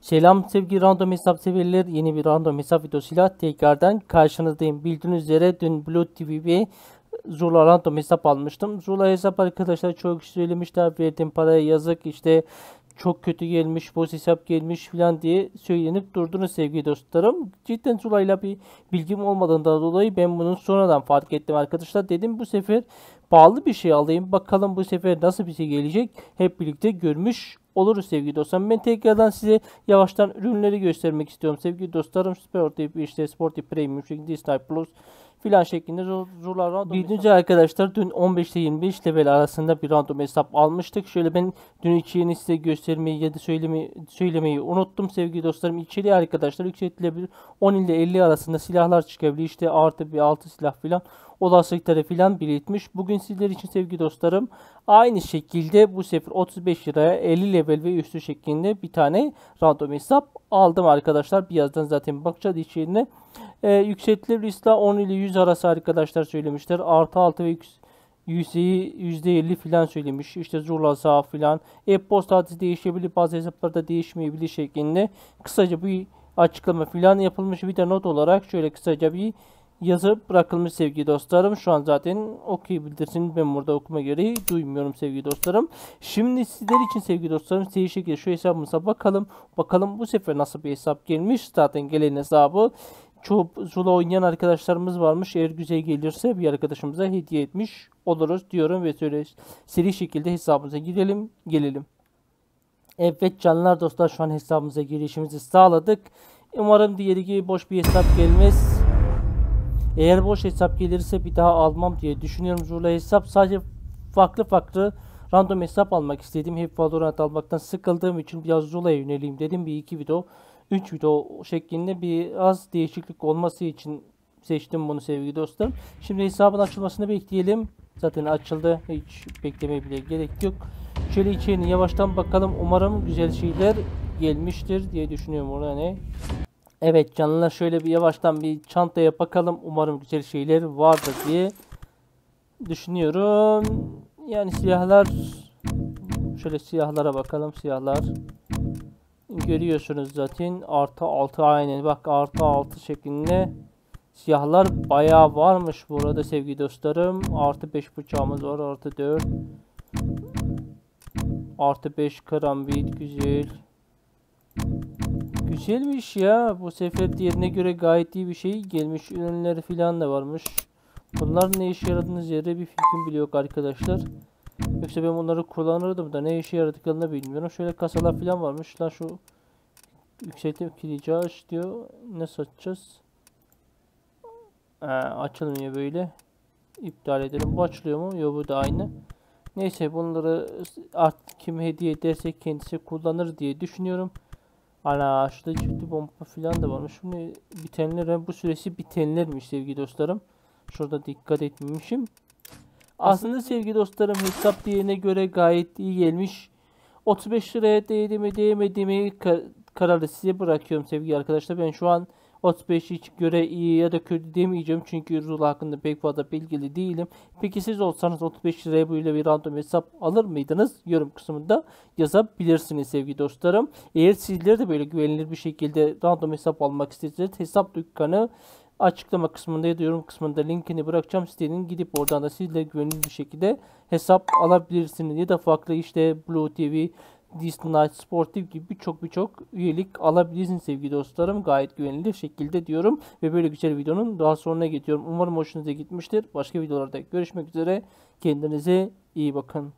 Selam sevgili random hesap severler. Yeni bir random hesap videosuyla tekrardan karşınızdayım. Bildiğiniz üzere dün Blue TV ve Zula random hesap almıştım. Zula hesap arkadaşlar çok söylemişler. Verdiğim paraya yazık işte çok kötü gelmiş, boş hesap gelmiş falan diye söylenip durdunuz sevgili dostlarım. Cidden Zula'yla bir bilgim olmadığından dolayı ben bunu sonradan fark ettim arkadaşlar. Dedim bu sefer pahalı bir şey alayım. Bakalım bu sefer nasıl bir şey gelecek. Hep birlikte görmüş oluruz sevgili dostlarım. Ben tekrardan size yavaştan ürünleri göstermek istiyorum sevgili dostlarım. Sportif işte Sportif Premium şeklinde Disney Plus filan şeklinde zorlar random Bildiğiniz arkadaşlar dün 15 ile 25 level arasında bir random hesap almıştık. Şöyle ben dün içeriğini size göstermeyi ya da söylemeyi, söylemeyi unuttum sevgili dostlarım. İçeriği arkadaşlar yükseltilebilir. 10 ile 50 arasında silahlar çıkabilir. İşte artı bir 6 silah filan olasılıkları filan belirtmiş. Bugün sizler için sevgili dostlarım aynı şekilde bu sefer 35 liraya 50 level ve üstü şeklinde bir tane random hesap aldım arkadaşlar. Birazdan zaten bakacağız içeriğine. Ee, yükseltilebilir ıslah 10 ile 100 arası arkadaşlar söylemişler. Artı 6 ve yüzdeyi %50 filan söylemiş. İşte Zula sağ filan. E-posta adresi değişebilir. Bazı hesaplarda değişmeyebilir şeklinde. Kısaca bir açıklama filan yapılmış. Bir de not olarak şöyle kısaca bir yazı bırakılmış sevgili dostlarım. Şu an zaten okuyabilirsiniz. Ben burada okuma gereği duymuyorum sevgili dostlarım. Şimdi sizler için sevgili dostlarım seyir şekilde şu hesabımıza bakalım. Bakalım bu sefer nasıl bir hesap gelmiş. Zaten gelen hesabı çoğu Zula oynayan arkadaşlarımız varmış. Eğer güzel gelirse bir arkadaşımıza hediye etmiş oluruz diyorum ve söyle seri şekilde hesabımıza gidelim gelelim. Evet canlar dostlar şu an hesabımıza girişimizi sağladık. Umarım diğeri gibi boş bir hesap gelmez. Eğer boş hesap gelirse bir daha almam diye düşünüyorum. Zula hesap sadece farklı farklı random hesap almak istedim. Hep Valorant almaktan sıkıldığım için biraz Zula'ya yöneleyim dedim. Bir iki video, üç video şeklinde bir az değişiklik olması için seçtim bunu sevgili dostlarım. Şimdi hesabın açılmasını bekleyelim. Zaten açıldı. Hiç beklemeye bile gerek yok. Şöyle içeriğine yavaştan bakalım. Umarım güzel şeyler gelmiştir diye düşünüyorum orada ne. Evet canlılar şöyle bir yavaştan bir çantaya bakalım. Umarım güzel şeyler vardır diye düşünüyorum. Yani siyahlar şöyle siyahlara bakalım siyahlar. Görüyorsunuz zaten artı 6 aynen bak artı 6 şeklinde siyahlar bayağı varmış burada sevgili dostlarım. Artı 5 bıçağımız var artı 4 artı 5 karambit güzel. Güzelmiş ya. Bu sefer diğerine göre gayet iyi bir şey gelmiş. Ürünleri falan da varmış. Bunlar ne işe yaradığınız yere bir fikrim bile yok arkadaşlar. Yoksa ben bunları kullanırdım da ne işe yaradıklarını bilmiyorum. Şöyle kasalar falan varmış. Lan şu yükseltip kileceğiz diyor. Ne satacağız? Ee, açılmıyor böyle. İptal edelim. Bu açılıyor mu? Yok bu da aynı. Neyse bunları artık kim hediye ederse kendisi kullanır diye düşünüyorum. Ana şurada çiftli bomba falan da varmış. Şimdi bitenler bu süresi bitenlermiş sevgili dostlarım. Şurada dikkat etmemişim. Aslında sevgili dostlarım hesap diğerine göre gayet iyi gelmiş. 35 liraya değdi mi değmedi mi kararı size bırakıyorum sevgili arkadaşlar. Ben şu an 35 hiç göre iyi ya da kötü demeyeceğim. Çünkü Rule hakkında pek fazla bilgili değilim. Peki siz olsanız 35 liraya böyle bir random hesap alır mıydınız? Yorum kısmında yazabilirsiniz sevgili dostlarım. Eğer sizler de böyle güvenilir bir şekilde random hesap almak isterseniz hesap dükkanı açıklama kısmında ya da yorum kısmında linkini bırakacağım. Sitenin gidip oradan da sizle güvenilir bir şekilde hesap alabilirsiniz. Ya da farklı işte Blue TV, Disney Sportif gibi birçok birçok üyelik alabilirsiniz sevgili dostlarım. Gayet güvenilir şekilde diyorum. Ve böyle güzel videonun daha sonuna getiriyorum. Umarım hoşunuza gitmiştir. Başka videolarda görüşmek üzere. Kendinize iyi bakın.